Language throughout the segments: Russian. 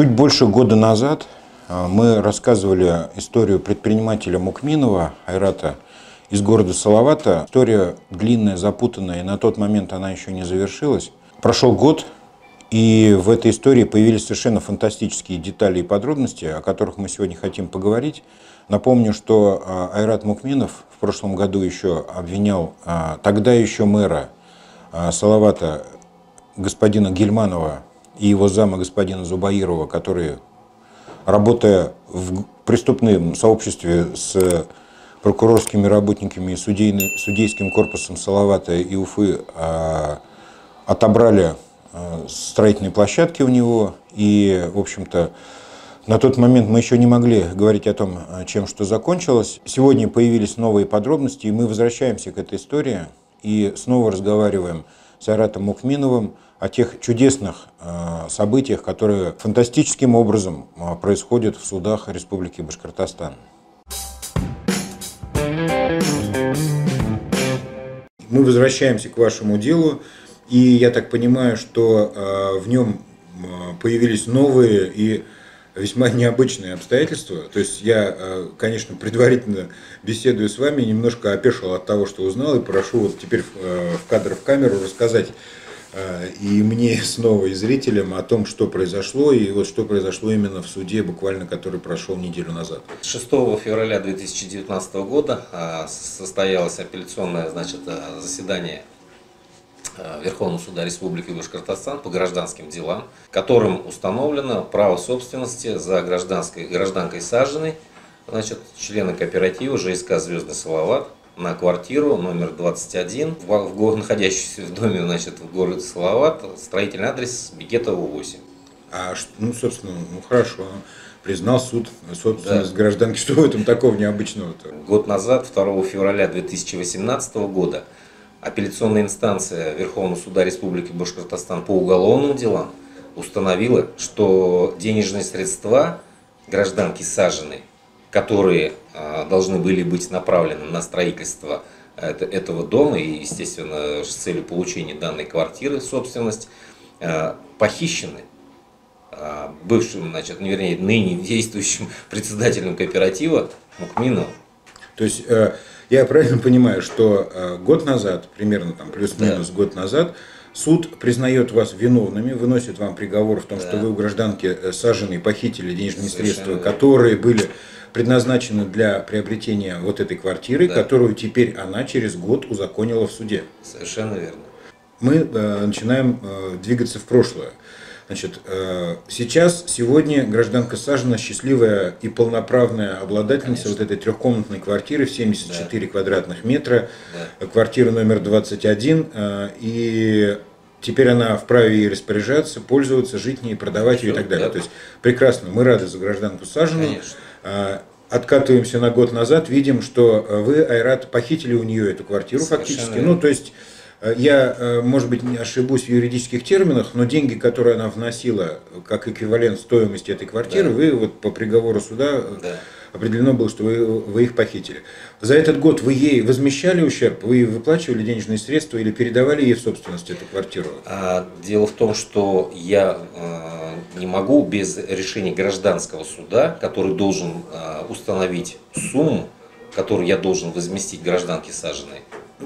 Чуть больше года назад а, мы рассказывали историю предпринимателя Мукминова Айрата из города Салавата. История длинная, запутанная, и на тот момент она еще не завершилась. Прошел год, и в этой истории появились совершенно фантастические детали и подробности, о которых мы сегодня хотим поговорить. Напомню, что а, Айрат Мукминов в прошлом году еще обвинял а, тогда еще мэра Салавата господина Гельманова и его зама господина Зубаирова, которые, работая в преступном сообществе с прокурорскими работниками и судейный, судейским корпусом Салавата и Уфы, а, отобрали а, строительные площадки у него. И, в общем-то, на тот момент мы еще не могли говорить о том, чем что закончилось. Сегодня появились новые подробности, и мы возвращаемся к этой истории и снова разговариваем с Айратом Мукминовым, о тех чудесных э, событиях, которые фантастическим образом э, происходят в судах Республики Башкортостан. Мы возвращаемся к вашему делу, и я так понимаю, что э, в нем появились новые и весьма необычные обстоятельства. То есть я, конечно, предварительно беседуя с вами, немножко опешил от того, что узнал, и прошу вот теперь в кадр в камеру рассказать и мне снова, и зрителям о том, что произошло, и вот что произошло именно в суде, буквально который прошел неделю назад. 6 февраля 2019 года э, состоялось апелляционное значит, э, заседание Верховного суда Республики Башкортостан по гражданским делам, которым установлено право собственности за гражданской, гражданкой Сажиной, значит, члена кооператива ЖСК «Звездный Салават», на квартиру номер 21, в, в, находящуюся в доме значит, в городе Салават, строительный адрес Бекетова 8. А, ну, собственно, ну хорошо, признал суд собственность да. гражданки. Что в этом такого необычного-то? Год назад, 2 февраля 2018 года, апелляционная инстанция Верховного суда Республики Башкортостан по уголовным делам установила, что денежные средства гражданки Сажены которые а, должны были быть направлены на строительство этого дома и, естественно, с целью получения данной квартиры, собственность, а, похищены а, бывшим, значит, ну, вернее, ныне действующим председателем кооператива Мукминовым. То есть э, я правильно понимаю, что э, год назад, примерно там плюс-минус да. год назад, суд признает вас виновными, выносит вам приговор в том, да. что вы у гражданки э, сажены, похитили денежные Совершенно средства, верно. которые были предназначена для приобретения вот этой квартиры, да. которую теперь она через год узаконила в суде. Совершенно верно. Мы э, начинаем э, двигаться в прошлое. Значит, э, сейчас, сегодня гражданка Сажина счастливая и полноправная обладательница Конечно. вот этой трехкомнатной квартиры в 74 да. квадратных метра, да. квартира номер 21, э, и теперь она вправе ей распоряжаться, пользоваться, жить ней, продавать Все, ее и так далее. Да. То есть прекрасно, мы рады за гражданку Сажину. Конечно. А, откатываемся на год назад, видим, что э, вы, Айрат, похитили у нее эту квартиру Совершенно фактически. Верно. Ну, то есть э, я, э, может быть, не ошибусь в юридических терминах, но деньги, которые она вносила как эквивалент стоимости этой квартиры, да. вы вот по приговору суда да определено было, что вы, вы их похитили. За этот год вы ей возмещали ущерб, вы выплачивали денежные средства или передавали ей в собственность эту квартиру? А, дело в том, что я э, не могу без решения гражданского суда, который должен э, установить сумму, которую я должен возместить гражданке саженной,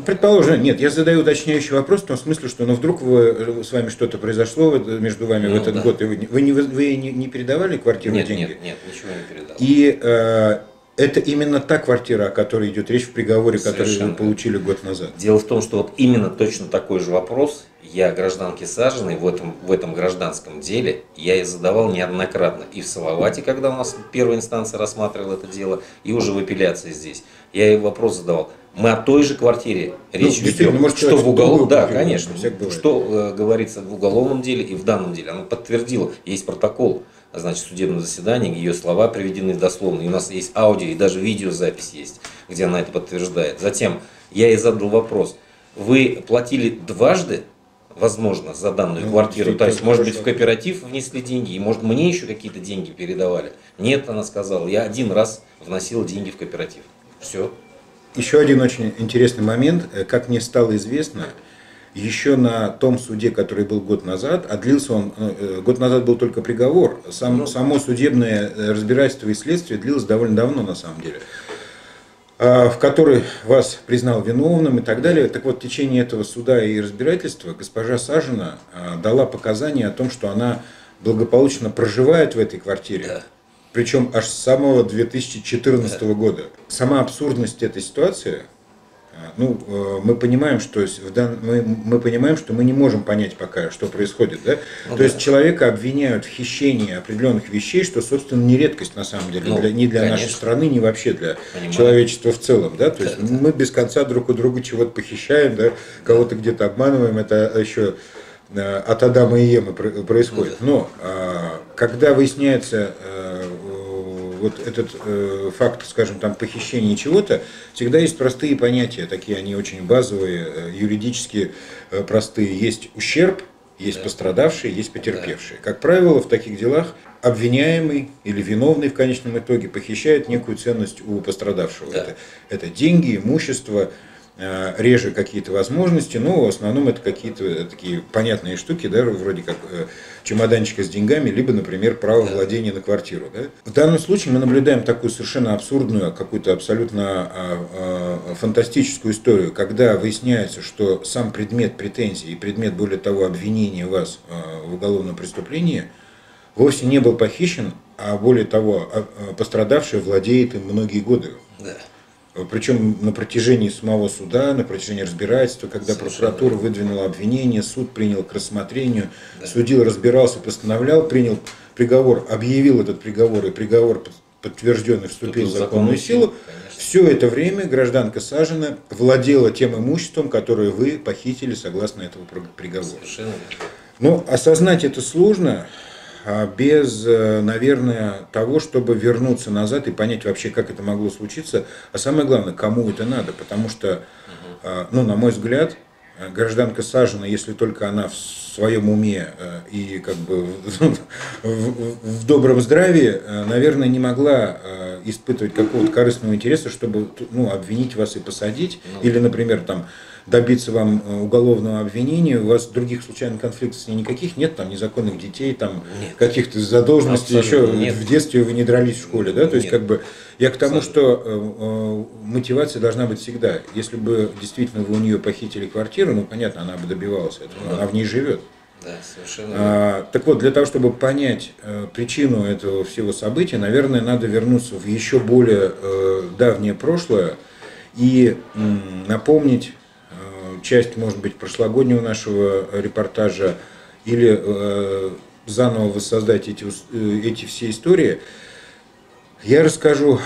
Предположим, нет, я задаю уточняющий вопрос в том смысле, что ну, вдруг вы, с вами что-то произошло между вами ну, в этот да. год, и вы, вы, не, вы не, не передавали квартиру нет, деньги? Нет, нет, ничего не передал. И э, это именно та квартира, о которой идет речь в приговоре, Совершенно. который вы получили год назад. Дело в том, что вот именно точно такой же вопрос я гражданке Сажиной в этом, в этом гражданском деле я и задавал неоднократно. И в Салавате, когда у нас первая инстанция рассматривала это дело, и уже в апелляции здесь. Я ей вопрос задавал. Мы о той же квартире ну, речь ну, ведем. Может, что в уголовном, да, конечно, что э, говорится в уголовном деле и в данном деле. Она подтвердила, есть протокол, значит, судебного заседания, ее слова приведены дословно. И у нас есть аудио и даже видеозапись есть, где она это подтверждает. Затем я ей задал вопрос. Вы платили дважды возможно, за данную ну, квартиру. То есть, может быть, в кооператив внесли деньги, и может мне еще какие-то деньги передавали. Нет, она сказала, я один раз вносил деньги в кооператив. Все. Еще один очень интересный момент. Э, как мне стало известно, еще на том суде, который был год назад, а длился он, э, год назад был только приговор, сам, ну, само судебное разбирательство и следствие длилось довольно давно на самом деле, а, в который вас признал виновным и так далее. Так вот, в течение этого суда и разбирательства госпожа Сажина а, дала показания о том, что она благополучно проживает в этой квартире. Да. Причем аж с самого 2014 да. года. Сама абсурдность этой ситуации ну, э, мы понимаем, что мы, мы понимаем, что мы не можем понять пока, что происходит, да? Ну, То да. есть человека обвиняют в хищении определенных вещей, что, собственно, не редкость на самом деле, ну, для, ни для конечно. нашей страны, ни вообще для Понимаю. человечества в целом, да? То есть да, мы без конца друг у друга чего-то похищаем, да? Кого-то где-то обманываем, это еще э, от Адама и Емы происходит. Ну Но а, когда выясняется э, вот этот э, факт, скажем, там похищения чего-то, всегда есть простые понятия, такие они очень базовые, э, юридически э, простые. Есть ущерб, есть да. пострадавшие, есть потерпевшие. Да. Как правило, в таких делах обвиняемый или виновный в конечном итоге похищает некую ценность у пострадавшего. Да. Это, это деньги, имущество, реже какие-то возможности, но в основном это какие-то такие понятные штуки, да, вроде как э, чемоданчика с деньгами, либо, например, право владения на квартиру. Да. В данном случае мы наблюдаем такую совершенно абсурдную, какую-то абсолютно а, а, фантастическую историю, когда выясняется, что сам предмет претензий и предмет, более того, обвинения вас а, в уголовном преступлении вовсе не был похищен, а более того, пострадавший владеет им многие годы. Да. Причем на протяжении самого суда, на протяжении разбирательства, когда Совершенно. прокуратура выдвинула обвинение, суд принял к рассмотрению, да. судил, разбирался, постановлял, принял приговор, объявил этот приговор, и приговор подтвержденный вступил в законную силу. Конечно. Все это время гражданка Сажина владела тем имуществом, которое вы похитили согласно этому приговору. Совершенно. Ну, осознать это сложно, без, э, наверное, того, чтобы вернуться назад и понять вообще, как это могло случиться, а самое главное, кому это надо, потому что, а, ну, на мой взгляд, гражданка Сажина, если только она в своем уме э, и как бы в, добром здравии, э, наверное, не могла испытывать какого-то корыстного интереса, чтобы ну, обвинить вас и посадить, ну, или, например, там добиться вам э, уголовного обвинения, у вас других случайных конфликтов никаких нет, там незаконных детей, там каких-то задолженностей, еще нет. в детстве вы не дрались в школе, да, то есть как бы я к тому, что э, э, мотивация должна быть всегда. Если бы действительно вы у нее похитили квартиру, ну понятно, она бы добивалась этого, ну, она в ней живет. Да, совершенно. А, так вот, для того, чтобы понять э, причину этого всего события, наверное, надо вернуться в еще более э, давнее прошлое и э, напомнить часть, может быть, прошлогоднего нашего репортажа, или э, заново воссоздать эти, э, эти все истории, я расскажу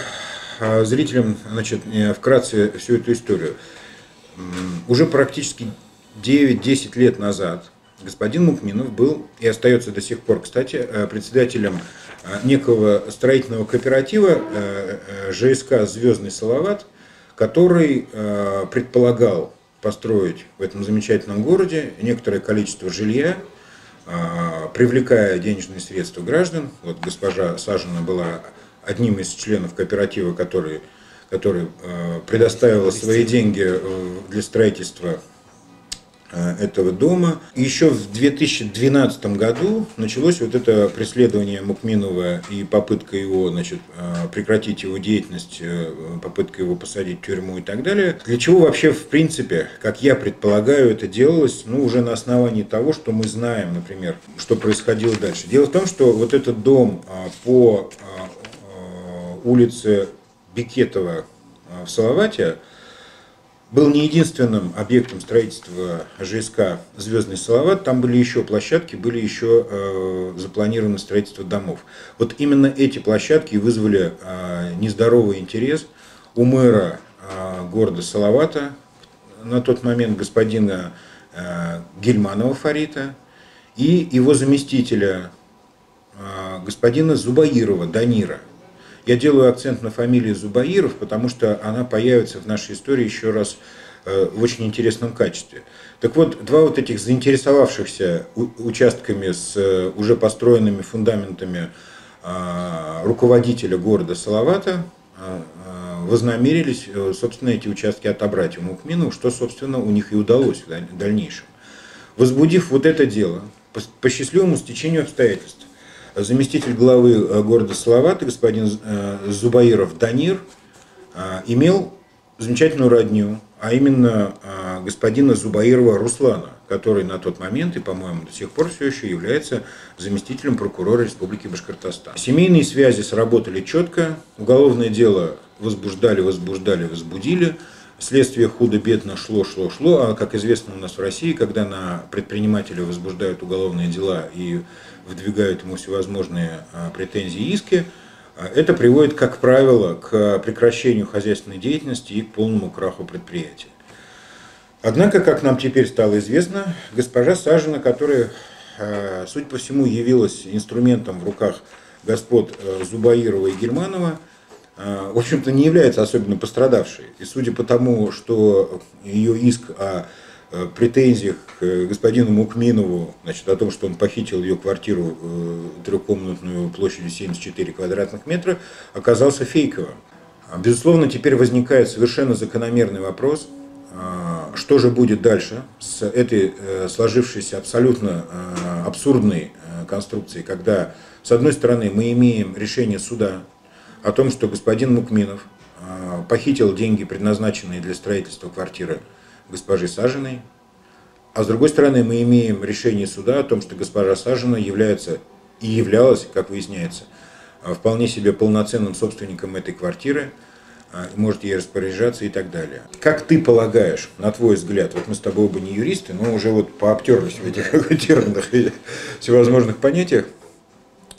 э, зрителям значит, э, вкратце всю эту историю. Уже практически 9-10 лет назад господин Мукминов был и остается до сих пор, кстати, председателем некого строительного кооператива ЖСК «Звездный Салават», который предполагал построить в этом замечательном городе некоторое количество жилья, а, привлекая денежные средства граждан. Вот госпожа Сажина была одним из членов кооператива, который, который а, предоставила свои деньги э, для строительства этого дома. Еще в 2012 году началось вот это преследование Мукминова и попытка его значит, э, прекратить его деятельность, э, попытка его посадить в тюрьму и так далее. Для чего вообще, в принципе, как я предполагаю, это делалось, ну, уже на основании того, что мы знаем, например, что происходило дальше. Дело в том, что вот этот дом по улице Бекетова в Салавате, был не единственным объектом строительства ЖСК «Звездный Салават». Там были еще площадки, были еще э, запланировано строительство домов. Вот именно эти площадки вызвали э, нездоровый интерес у мэра э, города Салавата, на тот момент господина э, Гельманова Фарита, и его заместителя э, господина Зубаирова Данира. Я делаю акцент на фамилии Зубаиров, потому что она появится в нашей истории еще раз э, в очень интересном качестве. Так вот, два вот этих заинтересовавшихся участками с э, уже построенными фундаментами а, руководителя города Салавата а, а, вознамерились, э, собственно, эти участки отобрать у Мукминов, что, собственно, у них и удалось в дальнейшем. Возбудив вот это дело, по счастливому стечению обстоятельств, заместитель главы э, города Салавата, господин э, Зубаиров Данир, э, имел замечательную родню, а именно господина Зубаирова Руслана, который на тот момент и, по-моему, до сих пор все еще является заместителем прокурора Республики Башкортостан. Семейные связи сработали четко, уголовное дело возбуждали, возбуждали, возбудили. Следствие худо-бедно шло, шло, шло, а как известно у нас в России, когда на предпринимателя возбуждают уголовные дела и выдвигают ему всевозможные а, претензии и иски, а, это приводит, как правило, к прекращению хозяйственной деятельности и к полному краху предприятия. Однако, как нам теперь стало известно, госпожа Сажина, которая, а, судя по всему, явилась инструментом в руках господ Зубаирова и Германова, в общем-то, не является особенно пострадавшей. И судя по тому, что ее иск о Э, претензиях к э, господину Мукминову, значит, о том, что он похитил ее квартиру э, трехкомнатную площадью 74 квадратных метра, оказался фейковым. А, безусловно, теперь возникает совершенно закономерный вопрос, а, что же будет дальше с этой сложившейся абсолютно абсурдной конструкцией, когда, с одной стороны, мы имеем решение суда о том, что господин Мукминов похитил деньги, предназначенные для строительства квартиры госпожи Сажиной. А с другой стороны, мы имеем решение суда о том, что госпожа Сажина является и являлась, как выясняется, а, вполне себе полноценным собственником этой квартиры, а, может ей распоряжаться и так далее. Как ты полагаешь, на твой взгляд, вот мы с тобой оба не юристы, но уже вот пообтерлись в этих терминах и всевозможных понятиях,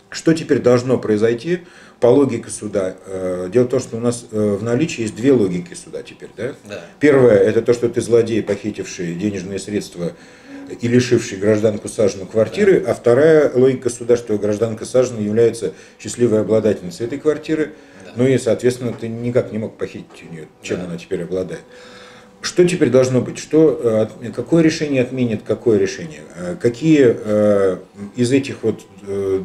что теперь должно произойти по логике суда. Э, дело в том, что у нас э, в наличии есть две логики суда теперь. Да? Да. Первое – это то, что ты злодей, похитивший денежные средства и лишивший гражданку Сажину квартиры, да. а вторая логика суда, что гражданка Сажина является счастливой обладательницей этой квартиры, да. ну и, соответственно, ты никак не мог похитить у нее, чем да. она теперь обладает. Что теперь должно быть? Что, э, какое решение отменит какое решение? Какие из этих вот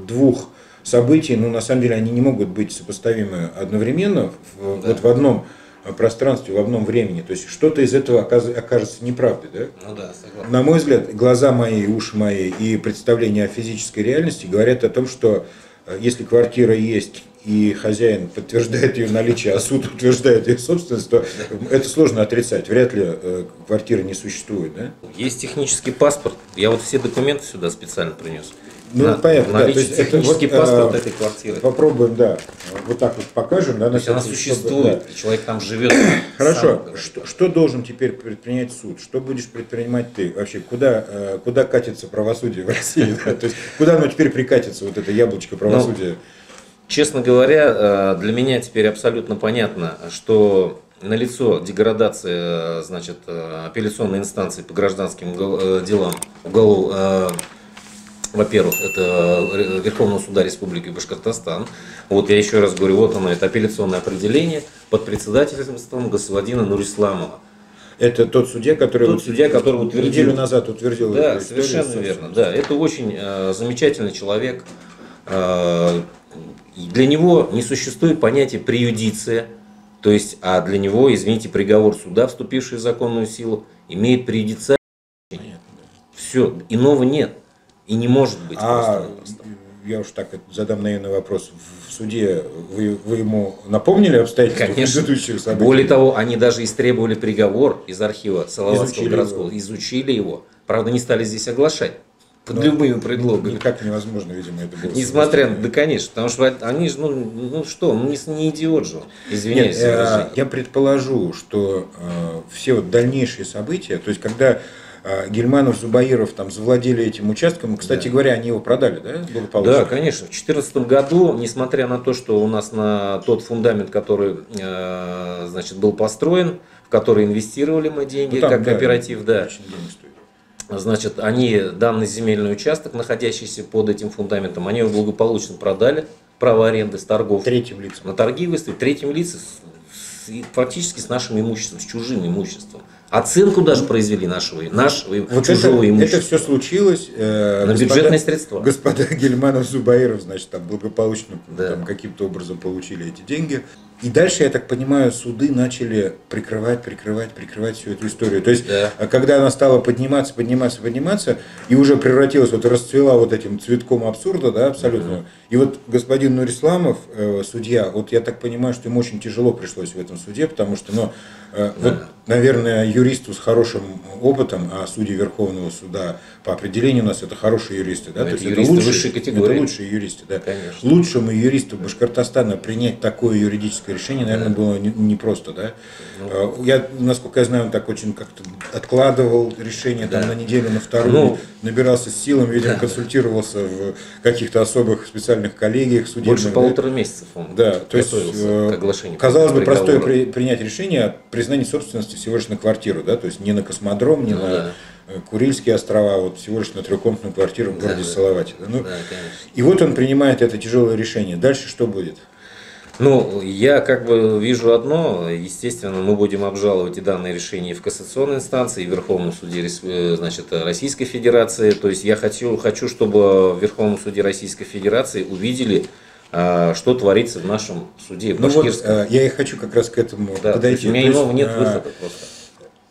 двух событий, ну, на самом деле, они не могут быть сопоставимы одновременно, в, да. вот в одном пространстве, в одном времени. То есть что-то из этого окажется неправдой, да? Ну да, согласен. На мой взгляд, глаза мои, уши мои и представление о физической реальности говорят о том, что э, если квартира есть и хозяин подтверждает ее наличие, а суд утверждает ее собственность, то это сложно отрицать. Вряд ли э, квартиры не существует, да? Есть технический паспорт. Я вот все документы сюда специально принес. Ну, на, понятно, да. То есть это вот, паспорт э, этой квартиры. Попробуем, да, вот так вот покажем. Да, То есть она существует, чтобы, да. человек там живет. Хорошо, что, что должен теперь предпринять суд? Что будешь предпринимать ты? Вообще, куда, э, куда катится правосудие в России? Да? То есть, куда оно теперь прикатится, вот это яблочко правосудия? Ну, честно говоря, э, для меня теперь абсолютно понятно, что налицо деградация значит, апелляционной инстанции по гражданским делам уголов, во-первых, это э, Верховного суда Республики Башкортостан. Вот я еще раз говорю, вот оно, это апелляционное определение под председательством господина Нурисламова. Это тот судья, который, тот судья, который утвердил. неделю назад утвердил. Да, эту совершенно историю, верно. Да, это очень э, замечательный человек. Э, для него не существует понятия преюдиция, то есть, а для него, извините, приговор суда, вступивший в законную силу, имеет преюдиция. Все, иного нет. И не может быть а, Я уж так задам наверное вопрос. В суде вы, вы ему напомнили обстоятельства Конечно. предыдущих событий? Более того, они даже истребовали приговор из архива Салаватского городского, его. изучили его. Правда, не стали здесь оглашать. Под Но любыми предлогами. Никак невозможно, видимо, это было. Несмотря на, да, конечно, потому что они же, ну, ну что, ну не, не идиот же, извиняюсь. Нет, э, я предположу, что э, все вот дальнейшие события, то есть когда Гельманов, Зубаиров там завладели этим участком. Кстати да. говоря, они его продали, да, Да, конечно. В 2014 году, несмотря на то, что у нас на тот фундамент, который э, значит, был построен, в который инвестировали мы деньги, ну, там, как да, кооператив, да. Значит, они данный земельный участок, находящийся под этим фундаментом, они его благополучно продали, право аренды с торгов. Третьим лицам. На торги выставить. Третьим лицам фактически с нашим имуществом, с чужим имуществом. Оценку даже произвели нашего, нашего вот чужого это, имущества. Это все случилось. Э, на господа, бюджетные средства. Господа Гельманов, Зубаиров, значит, там благополучно да. там, каким-то образом получили эти деньги. И дальше, я так понимаю, суды начали прикрывать, прикрывать, прикрывать всю эту историю. То есть, Да. а когда она стала подниматься, подниматься, подниматься, и уже превратилась, вот расцвела вот этим цветком абсурда, да, абсолютно. И вот господин Нурисламов, э, судья, вот я так понимаю, что ему очень тяжело пришлось в этом суде, потому что, ну, э, вот, наверное, юристу с хорошим опытом, а судьи Верховного суда по определению у нас это хорошие юристы, да, Ну, то это есть юристы лучшие- высшей категории. это лучшие юристы, да. Конечно. Лучшему юристу Башкортостана принять такое юридическое решение, наверное, было не- непросто, да. Ну. Я, насколько я знаю, он так очень как-то откладывал решение там, Да. на неделю, на вторую, Ну. набирался с силами, видимо, консультировался в каких-то особых специальных коллегиях судебных. Больше да. полутора месяцев он Да, то есть, э, к казалось бы, простое при- принять решение о признании собственности всего лишь на квартиру, да, то есть не на космодром, не Ну на да. Курильские острова, а вот всего лишь на трехкомнатную квартиру в городе да. Салавате. да. Ну, Да, конечно. и вот он принимает это тяжелое решение. Дальше что будет? Ну, я как бы вижу одно, естественно, мы будем обжаловать и данное решение и в кассационной инстанции, и в Верховном суде э, значит, Российской Федерации. То есть я хочу, хочу, чтобы в Верховном суде Российской Федерации увидели, а, что творится в нашем суде, в Ну вот, башкирском. э, я и хочу как раз к этому Да, подойти. у меня иного нет э, выхода просто.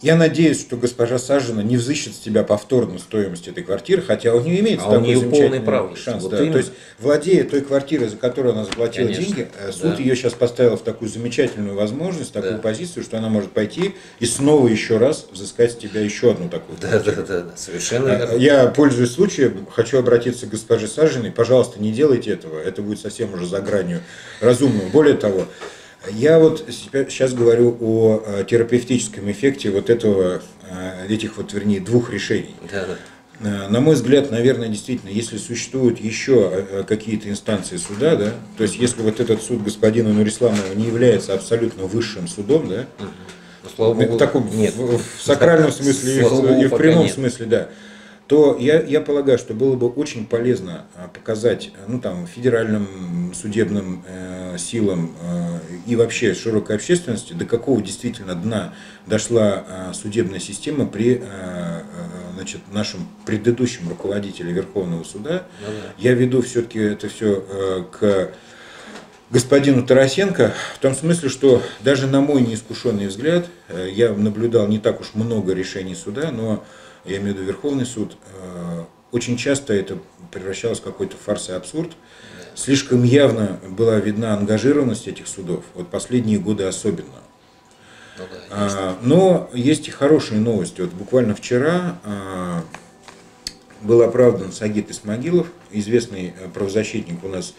Я надеюсь, что госпожа Сажина не взыщет с тебя повторно стоимость этой квартиры, хотя у нее имеется А у такой нее замечательный право шанс. Вот да. именно. То есть, владея той квартирой, за которую она заплатила Конечно, деньги, э, суд да. ее сейчас поставил в такую замечательную возможность, такую Да. позицию, что она может пойти и снова еще раз взыскать с тебя еще одну такую Да, да, квартиру. да, да, совершенно Э, верно. Я, пользуясь случаем, хочу обратиться к госпоже Сажиной. Пожалуйста, не делайте этого. Это будет совсем уже за гранью разумного. Более того, я вот сейчас говорю о э, терапевтическом эффекте вот этого, э, этих вот, вернее, двух решений. Да, да. Э, На мой взгляд, наверное, действительно, если существуют еще какие-то инстанции суда, да, то есть если вот этот суд господина Нурисламова не является абсолютно высшим судом, да, Ну, слава богу, в таком нет. в, в сакральном смысле и Слава в, богу, и в прямом нет. смысле, да, то я, я полагаю, что было бы очень полезно а, показать ну, там, федеральным судебным э, силам э, и вообще широкой общественности, до какого действительно дна дошла а, судебная система при э, э, значит, нашем предыдущем руководителе Верховного суда. Ну да. Я веду все-таки это все к господину Тарасенко, в том смысле, что даже на мой неискушенный взгляд, э, я наблюдал не так уж много решений суда, но я имею в виду Верховный суд, э, очень часто это превращалось в какой-то фарс и абсурд. Слишком явно была видна ангажированность этих судов, вот последние годы особенно. Ну да, есть. А, Но есть и хорошие новости. Вот буквально вчера а, был оправдан Сагит Исмагилов, известный э, правозащитник у нас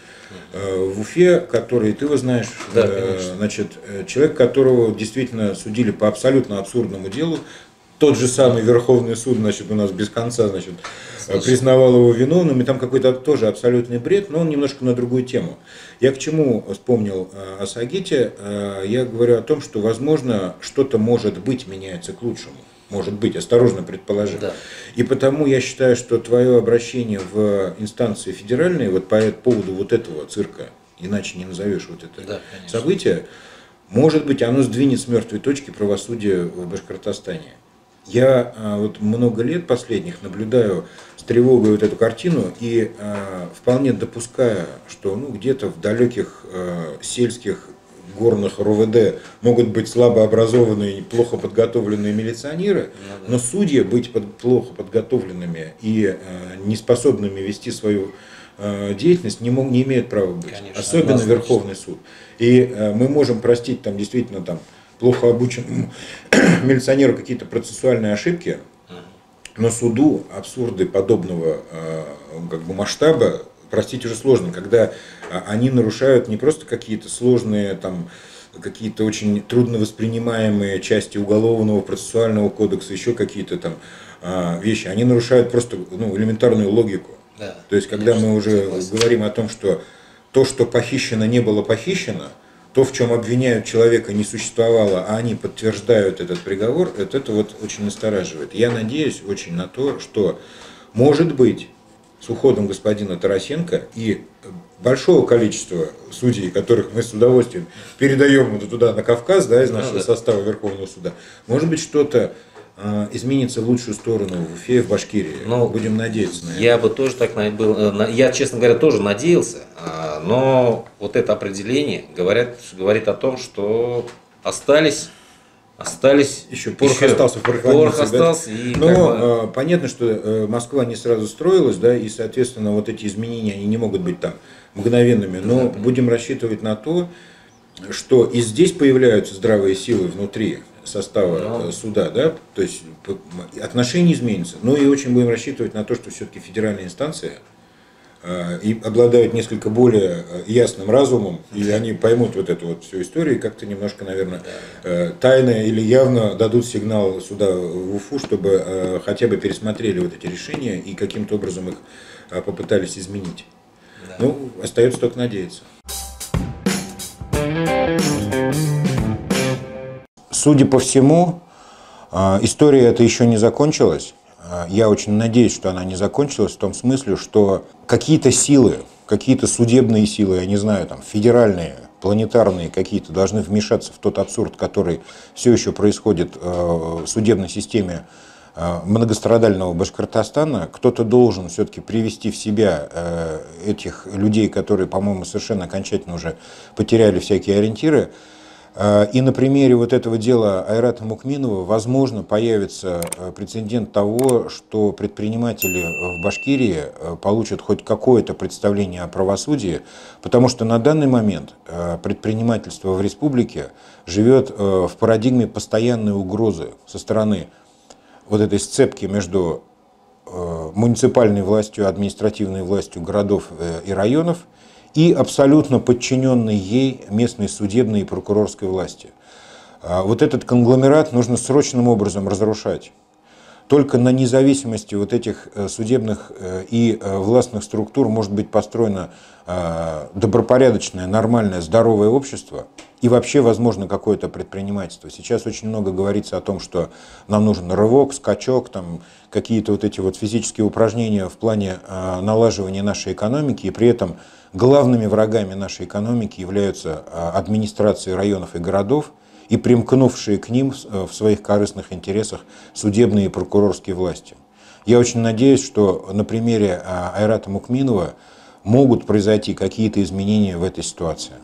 э, в Уфе, который, ты его знаешь, Да, конечно. значит, человек, которого действительно судили по абсолютно абсурдному делу. Тот же самый Верховный суд, значит, у нас без конца, значит, признавал его виновным, и там какой-то тоже абсолютный бред, но он немножко на другую тему. Я к чему вспомнил э, о Сагите? Э, Я говорю о том, что, возможно, что-то может быть меняется к лучшему. Может быть, осторожно предположить. Да. И потому я считаю, что твое обращение в инстанции федеральные вот по поводу вот этого цирка, иначе не назовешь вот это Да, конечно. событие, может быть, оно сдвинет с мертвой точки правосудие в Башкортостане. Я а, вот много лет последних наблюдаю с тревогой вот эту картину и а, вполне допуская, что ну, где-то в далеких а, сельских горных РОВД могут быть слабо образованные, плохо подготовленные милиционеры, Ну да. но судьи быть под- плохо подготовленными и э, неспособными вести свою э, деятельность не, мог, не имеют права быть. Конечно, Особенно. Верховный суд. И э, мы можем простить там действительно там плохо обученному милиционеру какие-то процессуальные ошибки, но суду абсурды подобного э, как бы масштаба простить уже сложно, когда а, они нарушают не просто какие-то сложные там какие-то очень трудно воспринимаемые части уголовного процессуального кодекса, еще какие-то там а, вещи, они нарушают просто ну, элементарную логику. Да, То есть, когда мы уже согласен. говорим о том, что то, что похищено, не было похищено, то, в чем обвиняют человека, не существовало, а они подтверждают этот приговор, это, это вот очень настораживает. Я надеюсь очень на то, что, может быть, с уходом господина Тарасенко и большого количества судей, которых мы с удовольствием передаем туда, на Кавказ, да, из нашего да. состава Верховного суда, может быть, что-то э, изменится в лучшую сторону в Уфе в Башкирии. Ну, Будем надеяться на это. Я бы тоже так был, э, я, честно говоря, тоже надеялся а, Но вот это определение говорят, говорит о том, что остались остались еще порох еще, остался в порох остался и но как бы... э, понятно что э, Москва не сразу строилась да и соответственно вот эти изменения они не могут быть там мгновенными. Но да, будем рассчитывать на то что и здесь появляются здравые силы внутри состава но... Э, суда да? То есть отношения изменятся но и очень будем рассчитывать на то что все-таки федеральная инстанция и обладают несколько более э, ясным разумом, или они поймут вот эту вот всю историю и как-то немножко, наверное, э, тайно или явно дадут сигнал сюда в Уфу, чтобы хотя бы пересмотрели вот эти решения и каким-то образом их попытались изменить. Да. Ну, остается только надеяться. Судя по всему, история эта еще не закончилась. А, я очень надеюсь, что она не закончилась в том смысле, что какие-то силы, какие-то судебные силы, я не знаю, там, федеральные, планетарные какие-то должны вмешаться в тот абсурд, который все еще происходит э, в судебной системе э, многострадального Башкортостана. Кто-то должен все-таки привести в себя э, этих людей, которые, по-моему, совершенно окончательно уже потеряли всякие ориентиры. Э, и на примере вот этого дела Айрата Мукминова, возможно, появится э, прецедент того, что предприниматели в Башкирии э, получат хоть какое-то представление о правосудии, потому что на данный момент предпринимательство в республике живет в парадигме постоянной угрозы со стороны вот этой сцепки между муниципальной властью, административной властью городов и районов – и абсолютно подчиненной ей местной судебной и прокурорской власти. А вот этот конгломерат нужно срочным образом разрушать. Только на независимости вот этих э, судебных э, и э, властных структур может быть построено добропорядочное, нормальное, здоровое общество и вообще возможно какое-то предпринимательство. Сейчас очень много говорится о том, что нам нужен рывок, скачок, там какие-то вот эти вот физические упражнения в плане налаживания нашей экономики, и при этом главными врагами нашей экономики являются администрации районов и городов – и примкнувшие к ним э, в своих корыстных интересах судебные и прокурорские власти. Я очень надеюсь, что на примере э, Айрата Мукминова могут произойти какие-то изменения в этой ситуации.